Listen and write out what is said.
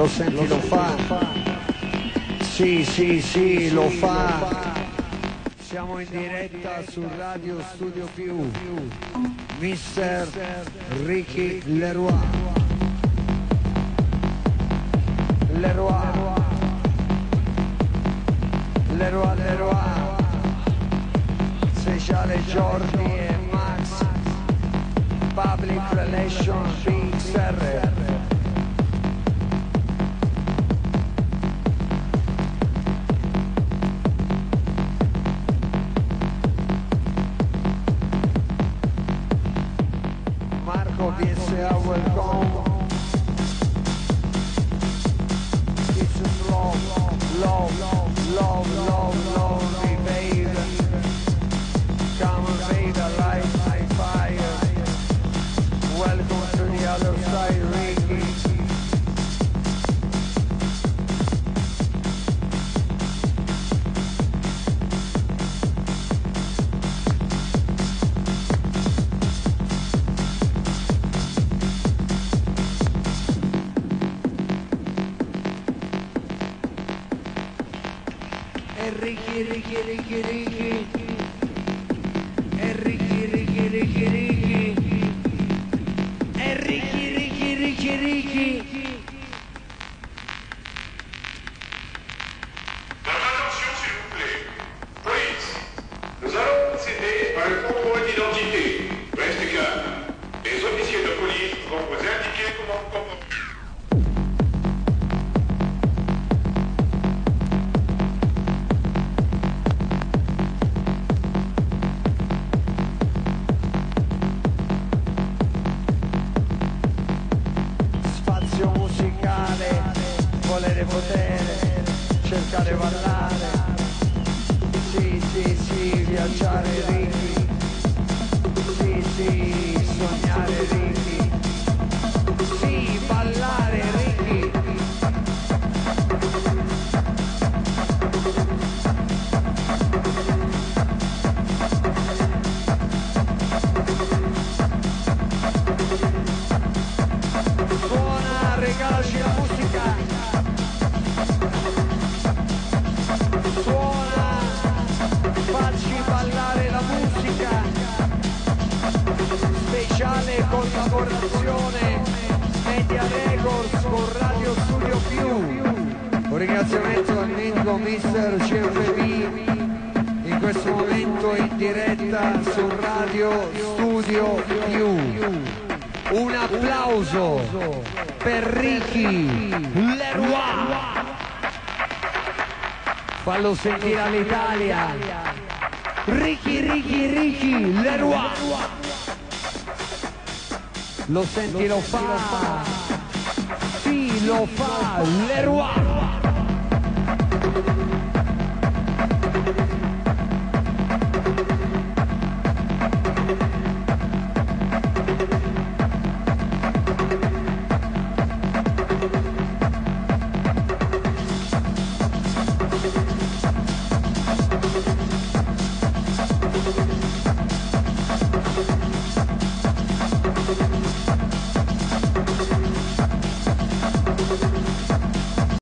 lo senti, lo fa. Sì, sì, sì, lo fa. Siamo in diretta su Radio Studio Più. Mister Ricky Leroy. Leroy. Leroy, Leroy. Speciale Jordi e Max. Public Marco bien sea welcome. It's love, love. E Ricky, Ricky, Ricky, Ricky. E Ricky, Ricky, Ricky, Ricky. Volere potere, cercare ballare. Sì, sì, sì, viaggiare ricchi. Collaborazione Media Records con Radio Studio Più. Un ringraziamento al mitico Mister CFB in questo momento in diretta su Radio Studio Più. Un applauso per Ricky Leroy. Fallo sentire all'Italia. Ricky, Ricky, Ricky Leroy. Lo senti, lo fa. Sì, lo fa Leroy.